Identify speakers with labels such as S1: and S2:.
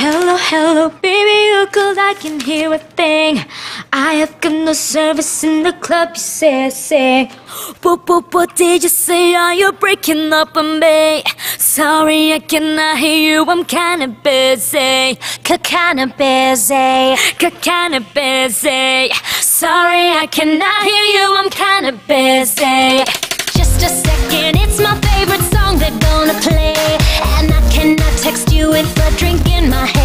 S1: Hello, hello, baby, you cause I can hear a thing. I have got no service in the club, you say, say. What, what, what did you say? Are you breaking up on me? Sorry, I cannot hear you, I'm kinda busy. Kinda busy, kinda busy. Sorry, I cannot hear you, I'm kinda busy. Just a second, it's my favorite song they're gonna you with a drink in my hand.